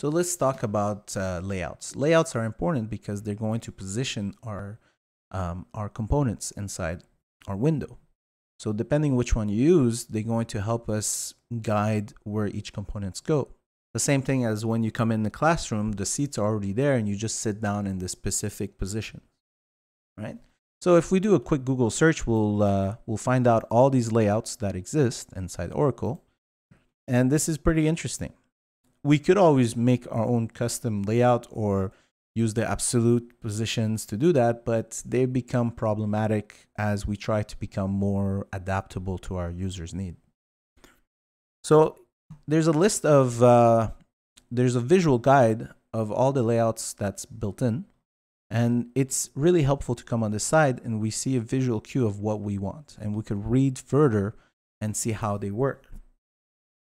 So let's talk about uh, layouts. Layouts are important because they're going to position our um, our components inside our window. So depending which one you use, they're going to help us guide where each components go. The same thing as when you come in the classroom, the seats are already there and you just sit down in the specific position, right? So if we do a quick Google search, we'll, uh, we'll find out all these layouts that exist inside Oracle. And this is pretty interesting. We could always make our own custom layout or use the absolute positions to do that, but they become problematic as we try to become more adaptable to our users' need. So there's a list of, uh, there's a visual guide of all the layouts that's built in. And it's really helpful to come on the side and we see a visual cue of what we want. And we could read further and see how they work.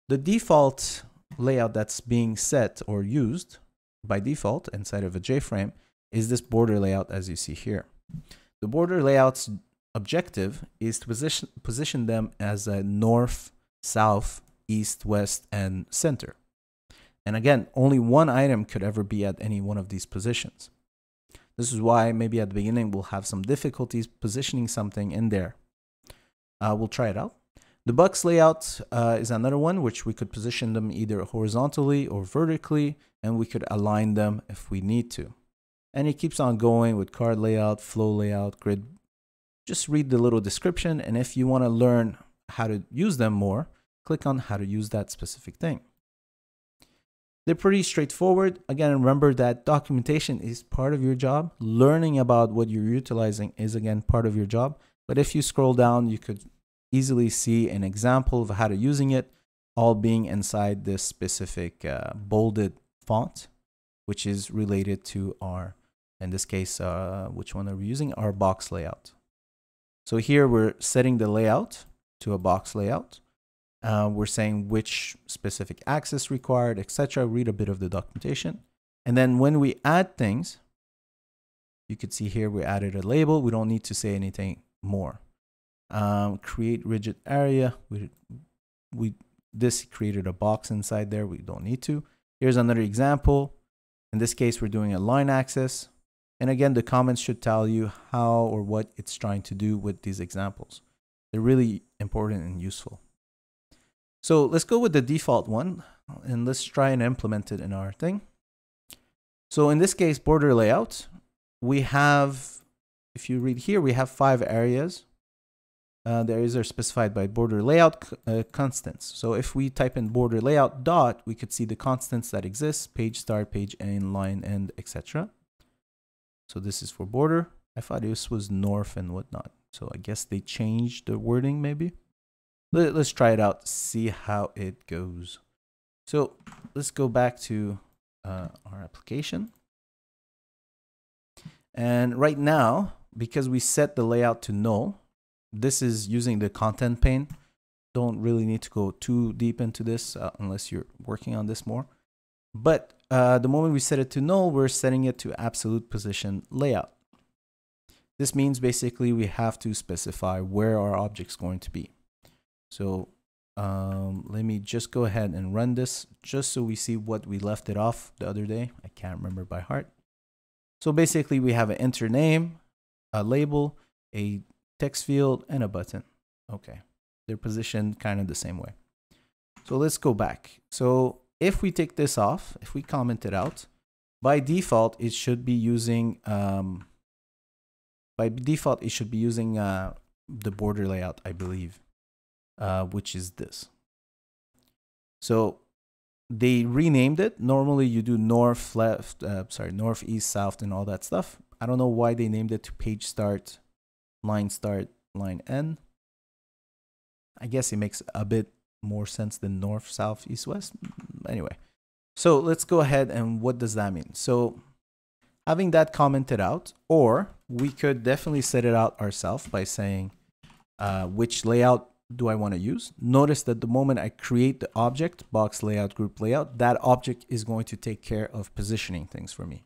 The default layout that's being set or used by default inside of a JFrame is this border layout as you see here. The border layout's objective is to position, position them as a north, south, east, west, and center. And again, only one item could ever be at any one of these positions. This is why maybe at the beginning we'll have some difficulties positioning something in there. Uh, we'll try it out. The box layout uh, is another one which we could position them either horizontally or vertically and we could align them if we need to. And it keeps on going with card layout, flow layout, grid. Just read the little description and if you want to learn how to use them more, click on how to use that specific thing. They're pretty straightforward. Again, remember that documentation is part of your job. Learning about what you're utilizing is again part of your job. But if you scroll down, you could easily see an example of how to using it, all being inside this specific uh, bolded font, which is related to our, in this case, uh, which one are we using? Our box layout. So here we're setting the layout to a box layout. Uh, we're saying which specific axis required, etc. Read a bit of the documentation. And then when we add things, you could see here we added a label. We don't need to say anything more. Um, create rigid area. We, we this created a box inside there. We don't need to. Here's another example. In this case, we're doing a line axis. And again, the comments should tell you how or what it's trying to do with these examples. They're really important and useful. So let's go with the default one and let's try and implement it in our thing. So in this case, border layout, we have, if you read here, we have five areas. Uh, the areas are specified by border layout uh, constants. So if we type in border layout dot, we could see the constants that exist, page start, page end, line end, etc. So this is for border. I thought this was north and whatnot. So I guess they changed the wording maybe. Let, us try it out, see how it goes. So let's go back to uh, our application. And right now, because we set the layout to null, this is using the content pane. Don't really need to go too deep into this uh, unless you're working on this more. But uh, the moment we set it to null, we're setting it to absolute position layout. This means basically we have to specify where our object's going to be. So um, let me just go ahead and run this just so we see what we left it off the other day. I can't remember by heart. So basically we have an enter name, a label, a text field, and a button. Okay, they're positioned kind of the same way. So let's go back. So if we take this off, if we comment it out, by default, it should be using, um, by default, it should be using uh, the border layout, I believe uh, which is this. So they renamed it. Normally you do north, left, uh, sorry, north, east, south, and all that stuff. I don't know why they named it to page start, line start, line end. I guess it makes a bit more sense than north, south, east, west. Anyway, so let's go ahead and what does that mean? So having that commented out, or we could definitely set it out ourselves by saying uh, which layout do I want to use? Notice that the moment I create the object, box layout, group layout, that object is going to take care of positioning things for me.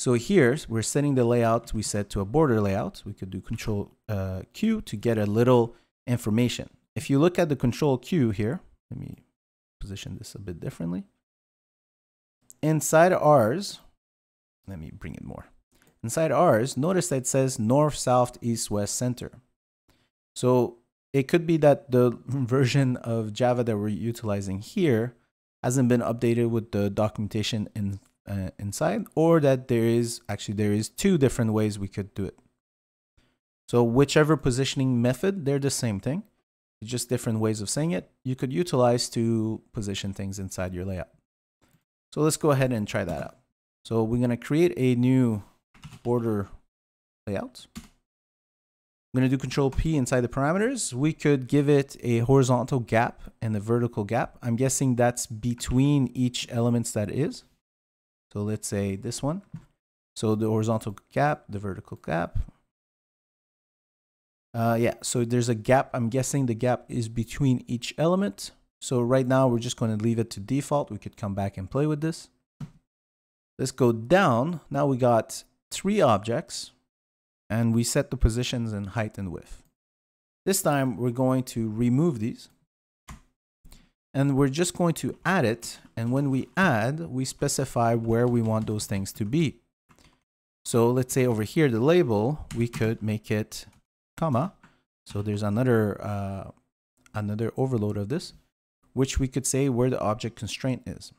So here we're setting the layout we set to a border layout. We could do control uh, Q to get a little information. If you look at the control Q here, let me position this a bit differently. inside ours, let me bring it more. Inside ours, notice that it says north, south, east, west, center. So it could be that the version of Java that we're utilizing here hasn't been updated with the documentation in, uh, inside, or that there is actually there is two different ways we could do it. So whichever positioning method, they're the same thing, just different ways of saying it. You could utilize to position things inside your layout. So let's go ahead and try that out. So we're going to create a new border layout. I'm going to do control P inside the parameters. We could give it a horizontal gap and a vertical gap. I'm guessing that's between each elements that is. So let's say this one. So the horizontal gap, the vertical gap. Uh, yeah, so there's a gap. I'm guessing the gap is between each element. So right now we're just going to leave it to default. We could come back and play with this. Let's go down. Now we got three objects and we set the positions and height and width. This time we're going to remove these and we're just going to add it. And when we add, we specify where we want those things to be. So let's say over here, the label, we could make it comma. So there's another, uh, another overload of this, which we could say where the object constraint is.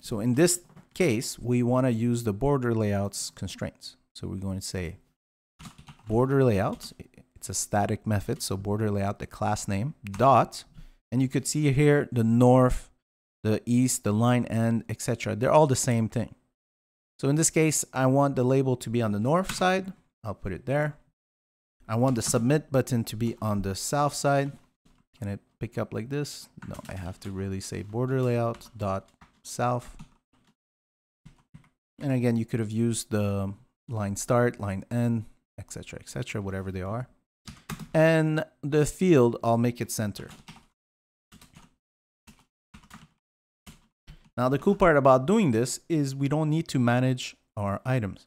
So in this case, we want to use the border layouts constraints. So we're going to say border layout. It's a static method. So border layout, the class name dot, and you could see here the north, the east, the line end, etc. They're all the same thing. So in this case, I want the label to be on the north side. I'll put it there. I want the submit button to be on the south side. Can I pick up like this? No, I have to really say border layout dot south. And again, you could have used the line start, line end, etc., etc., whatever they are. And the field, I'll make it center. Now, the cool part about doing this is we don't need to manage our items.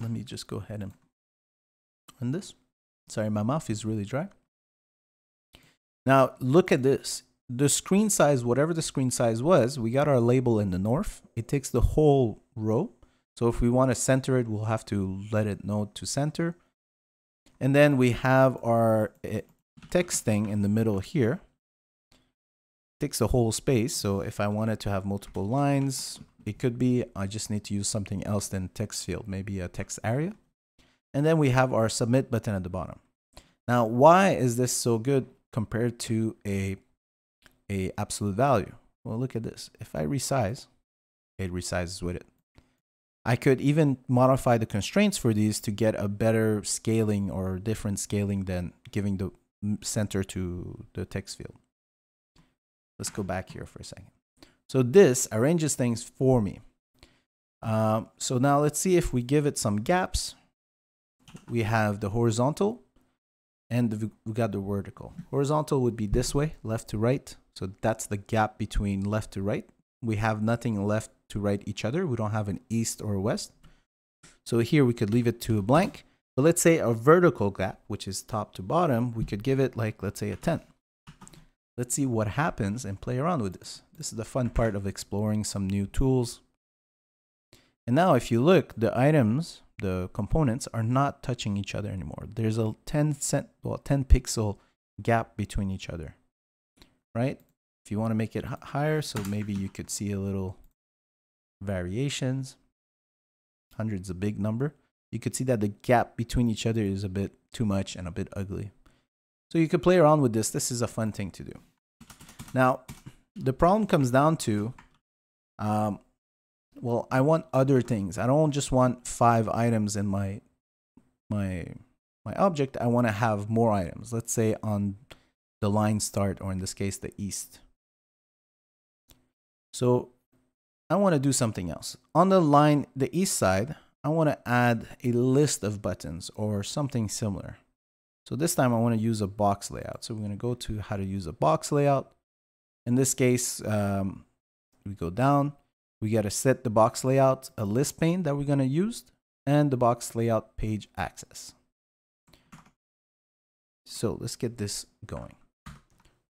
Let me just go ahead and run this. Sorry, my mouth is really dry. Now, look at this. The screen size, whatever the screen size was, we got our label in the north. It takes the whole row so if we want to center it, we'll have to let it know to center. And then we have our eh, text thing in the middle here. Takes the whole space. So if I wanted to have multiple lines, it could be, I just need to use something else than text field, maybe a text area. And then we have our submit button at the bottom. Now, why is this so good compared to a, a absolute value? Well, look at this. If I resize, it resizes with it. I could even modify the constraints for these to get a better scaling or different scaling than giving the center to the text field. Let's go back here for a second. So this arranges things for me. Um, so now let's see if we give it some gaps. We have the horizontal and the, we got the vertical. Horizontal would be this way, left to right. So that's the gap between left to right. We have nothing left to right each other. We don't have an east or west. So here we could leave it to a blank. But let's say a vertical gap, which is top to bottom, we could give it like, let's say a 10. Let's see what happens and play around with this. This is the fun part of exploring some new tools. And now if you look, the items, the components are not touching each other anymore. There's a 10 cent, well, 10 pixel gap between each other, right? If you want to make it higher, so maybe you could see a little variations. Hundred's a big number. You could see that the gap between each other is a bit too much and a bit ugly. So you could play around with this. This is a fun thing to do. Now, the problem comes down to, um, well, I want other things. I don't just want five items in my my my object. I want to have more items. Let's say on the line start, or in this case, the east. So I want to do something else. On the line, the east side, I want to add a list of buttons or something similar. So this time I want to use a box layout. So we're going to go to how to use a box layout. In this case, um, we go down. We got to set the box layout, a list pane that we're going to use, and the box layout page axis. So let's get this going.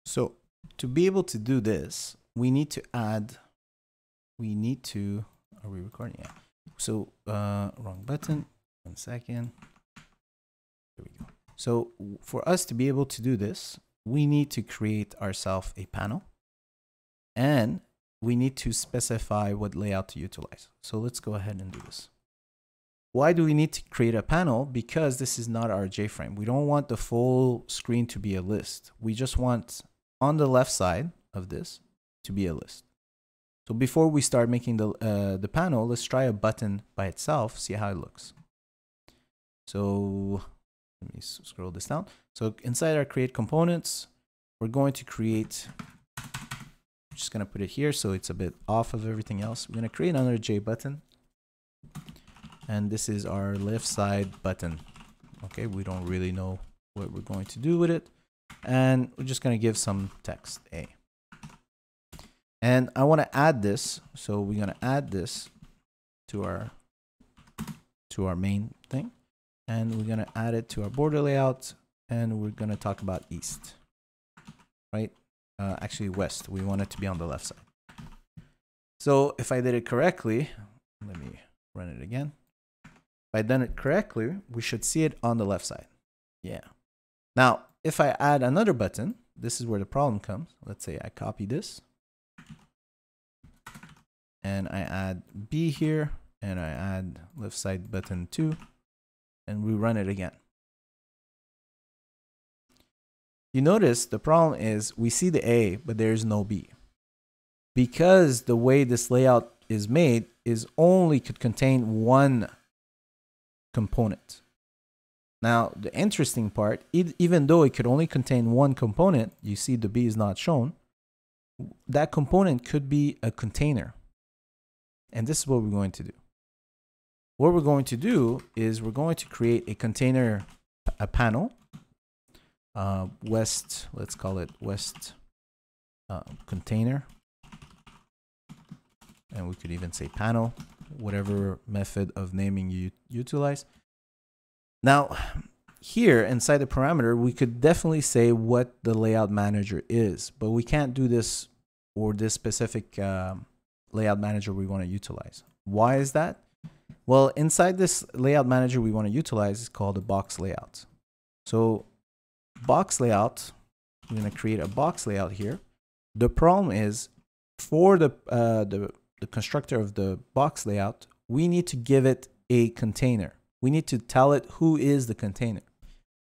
So to be able to do this, we need to add we need to, are we recording? Yeah. So, uh, wrong button. One second. There we go. So for us to be able to do this, we need to create ourselves a panel and we need to specify what layout to utilize. So let's go ahead and do this. Why do we need to create a panel? Because this is not our JFrame. We don't want the full screen to be a list. We just want on the left side of this to be a list. So before we start making the, uh, the panel, let's try a button by itself, see how it looks. So let me scroll this down. So inside our create components, we're going to create, I'm just going to put it here so it's a bit off of everything else. We're going to create another J button. And this is our left side button. Okay, we don't really know what we're going to do with it. And we're just going to give some text A. And I want to add this. So we're going to add this to our to our main thing and we're going to add it to our border layout and we're going to talk about east. Right? Uh, actually west. We want it to be on the left side. So if I did it correctly let me run it again. If I done it correctly we should see it on the left side. Yeah. Now if I add another button this is where the problem comes. Let's say I copy this. And I add B here and I add left side button 2 and we run it again. You notice the problem is we see the A, but there is no B. Because the way this layout is made is only could contain one component. Now, the interesting part, even though it could only contain one component, you see the B is not shown, that component could be a container. And this is what we're going to do what we're going to do is we're going to create a container, a panel, uh, west, let's call it west uh, container. And we could even say panel, whatever method of naming you utilize. Now, here inside the parameter, we could definitely say what the layout manager is, but we can't do this or this specific um, layout manager we want to utilize. Why is that? Well, inside this layout manager we want to utilize is called a box layout. So box layout, we're going to create a box layout here. The problem is for the, uh, the, the constructor of the box layout, we need to give it a container. We need to tell it who is the container.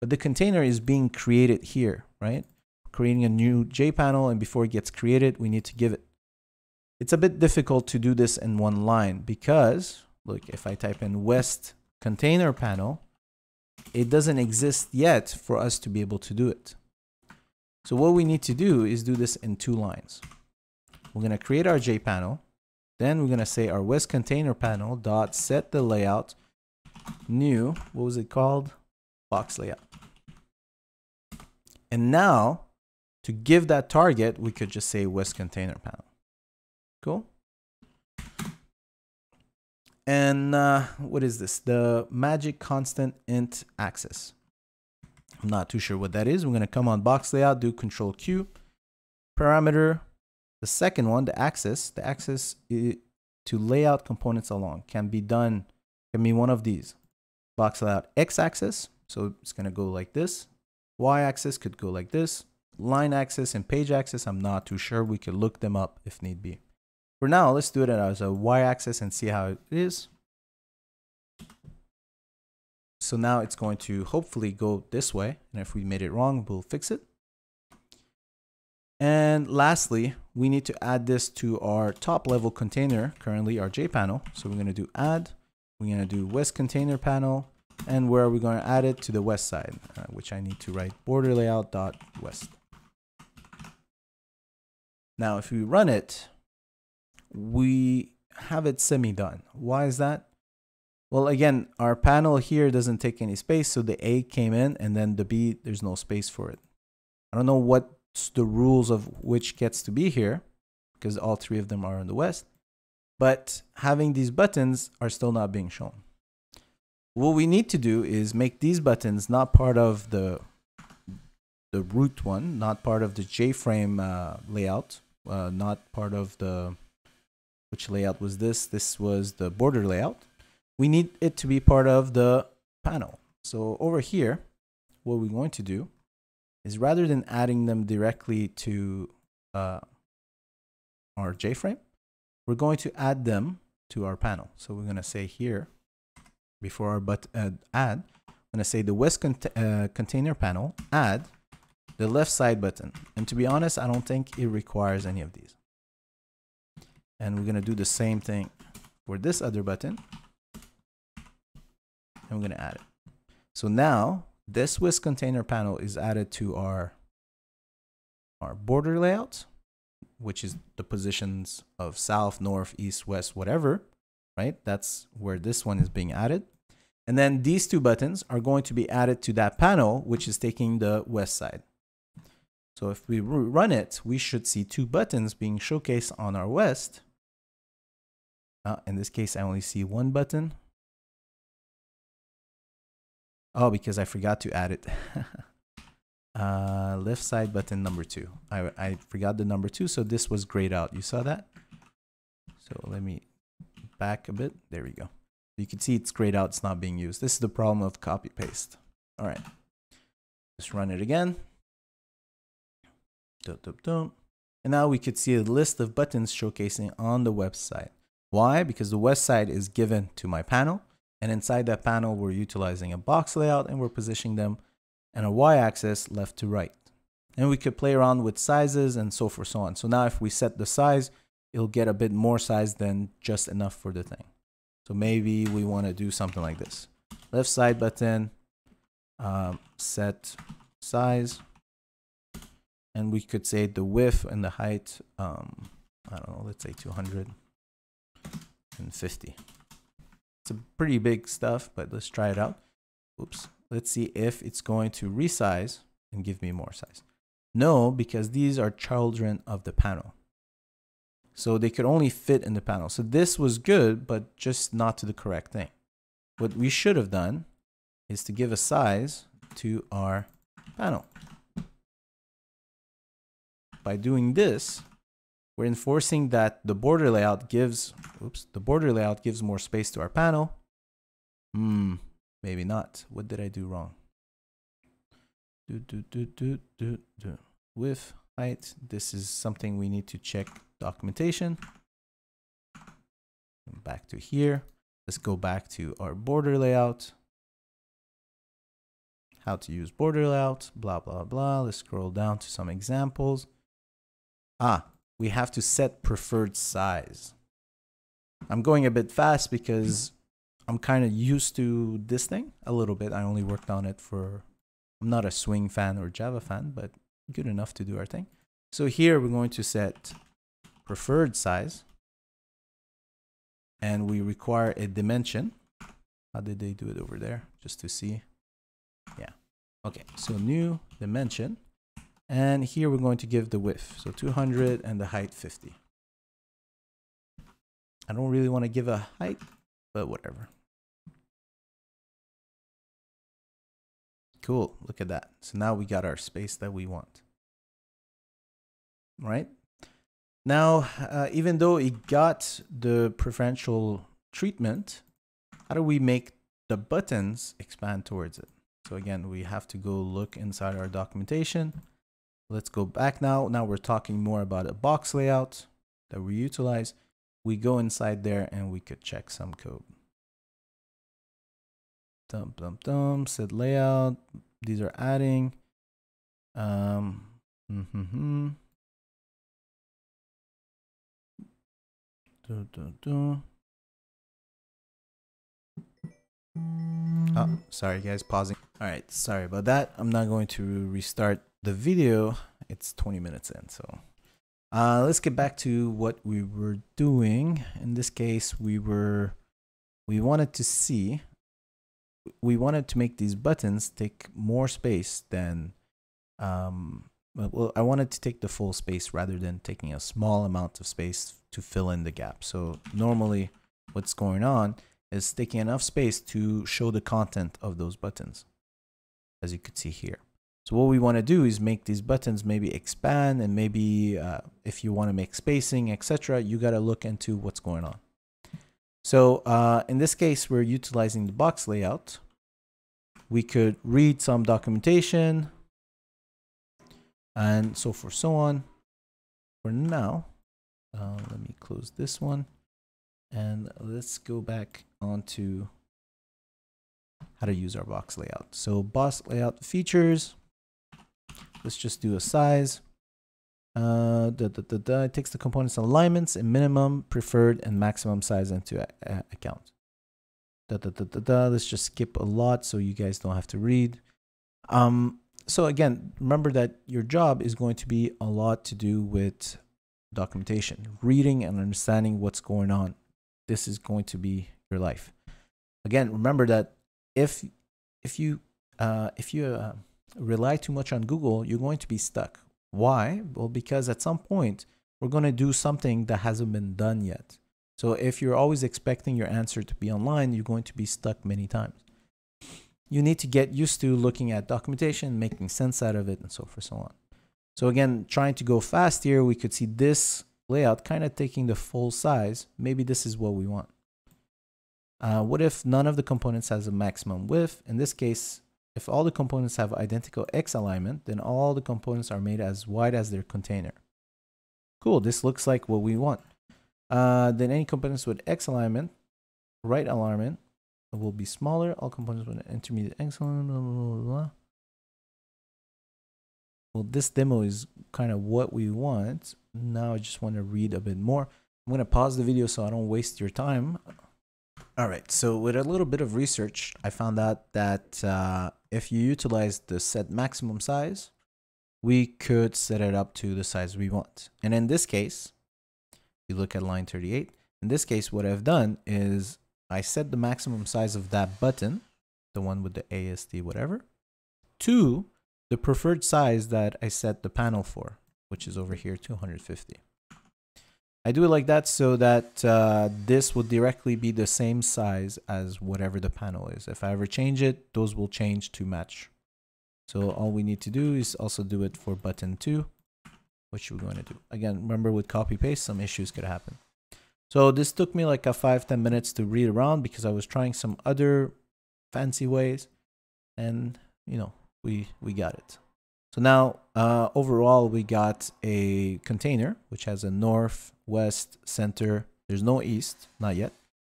But the container is being created here, right? Creating a new JPanel and before it gets created, we need to give it. It's a bit difficult to do this in one line because look, if I type in West container panel, it doesn't exist yet for us to be able to do it. So what we need to do is do this in two lines. We're going to create our JPanel. Then we're going to say our West container panel dot set the layout new, what was it called? Box layout. And now to give that target, we could just say West container panel. Cool. And uh, what is this? The magic constant int axis. I'm not too sure what that is. We're going to come on box layout, do control Q. Parameter, the second one, the axis, the axis to layout components along can be done, can be one of these. Box layout X axis, so it's going to go like this. Y axis could go like this. Line axis and page axis, I'm not too sure. We could look them up if need be. For now, let's do it as a y-axis and see how it is. So now it's going to hopefully go this way. And if we made it wrong, we'll fix it. And lastly, we need to add this to our top level container, currently our JPanel. So we're going to do add, we're going to do west container panel, and where are we going to add it to the west side, uh, which I need to write border layout dot west. Now, if we run it, we have it semi done. Why is that? Well, again, our panel here doesn't take any space, so the A came in and then the B, there's no space for it. I don't know what's the rules of which gets to be here because all three of them are in the West, but having these buttons are still not being shown. What we need to do is make these buttons not part of the the root one, not part of the JFrame uh, layout, uh, not part of the which layout was this? This was the border layout. We need it to be part of the panel. So over here, what we're going to do is rather than adding them directly to uh, our JFrame, we're going to add them to our panel. So we're going to say here, before our but uh, add, I'm going to say the West cont uh, container panel, add the left side button. And to be honest, I don't think it requires any of these. And we're going to do the same thing for this other button. And we're going to add it. So now this West container panel is added to our, our border layout, which is the positions of south, north, east, west, whatever, right? That's where this one is being added. And then these two buttons are going to be added to that panel, which is taking the west side. So if we run it, we should see two buttons being showcased on our west. Uh, in this case, I only see one button. Oh, because I forgot to add it. uh, left side button number two. I, I forgot the number two, so this was grayed out. You saw that? So let me back a bit. There we go. You can see it's grayed out. It's not being used. This is the problem of copy paste. All right. Just run it again. Dum, dum, dum. And now we could see a list of buttons showcasing on the website. Why? Because the west side is given to my panel. And inside that panel, we're utilizing a box layout and we're positioning them and a y-axis left to right. And we could play around with sizes and so forth, so on. So now if we set the size, it'll get a bit more size than just enough for the thing. So maybe we want to do something like this. Left side button, um, set size, and we could say the width and the height, um, I don't know, let's say 250. It's a pretty big stuff, but let's try it out. Oops. Let's see if it's going to resize and give me more size. No, because these are children of the panel. So they could only fit in the panel. So this was good, but just not to the correct thing. What we should have done is to give a size to our panel. By doing this, we're enforcing that the border layout gives, oops, the border layout gives more space to our panel. Hmm, maybe not. What did I do wrong? Do, do, do, do, do, do. Width, height. This is something we need to check documentation. Back to here. Let's go back to our border layout. How to use border layout, blah, blah, blah. Let's scroll down to some examples. Ah, we have to set preferred size. I'm going a bit fast because I'm kind of used to this thing a little bit. I only worked on it for, I'm not a Swing fan or Java fan, but good enough to do our thing. So here we're going to set preferred size. And we require a dimension. How did they do it over there? Just to see. Yeah. Okay, so new dimension. And here we're going to give the width. So 200 and the height 50. I don't really want to give a height, but whatever. Cool, look at that. So now we got our space that we want. Right? Now, uh, even though it got the preferential treatment, how do we make the buttons expand towards it? So again, we have to go look inside our documentation. Let's go back now. Now we're talking more about a box layout that we utilize. We go inside there and we could check some code. Dum dum dum, set layout. These are adding. Um, mm -hmm. Do, do, do. Oh, sorry guys, pausing. All right, sorry about that. I'm not going to restart the video. It's 20 minutes in, so uh, let's get back to what we were doing. In this case, we were we wanted to see we wanted to make these buttons take more space than um, well, I wanted to take the full space rather than taking a small amount of space to fill in the gap. So normally what's going on is taking enough space to show the content of those buttons, as you could see here. So what we want to do is make these buttons maybe expand and maybe uh, if you want to make spacing, etc., you got to look into what's going on. So uh, in this case, we're utilizing the box layout. We could read some documentation and so forth, so on. For now, uh, let me close this one and let's go back onto how to use our box layout. So box layout features, Let's just do a size. Uh, da, da, da, da. It takes the components alignments and minimum, preferred, and maximum size into account. Da, da, da, da, da. Let's just skip a lot so you guys don't have to read. Um, so again, remember that your job is going to be a lot to do with documentation, reading and understanding what's going on. This is going to be your life. Again, remember that if if you uh, if you uh, rely too much on Google, you're going to be stuck. Why? Well, because at some point, we're going to do something that hasn't been done yet. So if you're always expecting your answer to be online, you're going to be stuck many times. You need to get used to looking at documentation, making sense out of it, and so forth, so on. So again, trying to go fast here, we could see this layout kind of taking the full size. Maybe this is what we want. Uh, what if none of the components has a maximum width? In this case, if all the components have identical X alignment, then all the components are made as wide as their container. Cool, this looks like what we want. Uh, then any components with X alignment, right alignment, will be smaller. All components with intermediate X alignment, blah, blah, blah, Well, this demo is kind of what we want. Now I just want to read a bit more. I'm going to pause the video so I don't waste your time. All right, so with a little bit of research, I found out that uh, if you utilize the set maximum size, we could set it up to the size we want. And in this case, you look at line 38. In this case, what I've done is I set the maximum size of that button, the one with the ASD whatever, to the preferred size that I set the panel for, which is over here 250. I do it like that so that uh, this will directly be the same size as whatever the panel is. If I ever change it, those will change to match. So all we need to do is also do it for button 2, which we're going to do. Again, remember with copy paste, some issues could happen. So this took me like a 5-10 minutes to read around because I was trying some other fancy ways. And, you know, we, we got it. So now uh, overall we got a container which has a north, west, center. There's no east, not yet,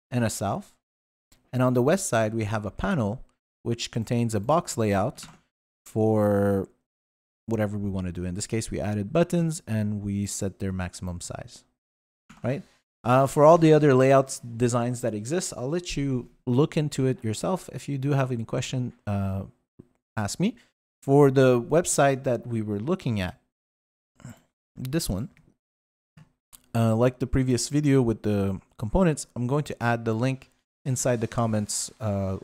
and a south. And on the west side we have a panel which contains a box layout for whatever we want to do. In this case we added buttons and we set their maximum size, right? Uh, for all the other layouts designs that exist, I'll let you look into it yourself. If you do have any question, uh, ask me. For the website that we were looking at, this one, uh, like the previous video with the components, I'm going to add the link inside the comments, uh,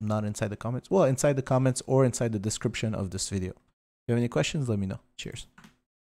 not inside the comments, well, inside the comments or inside the description of this video. If you have any questions, let me know. Cheers.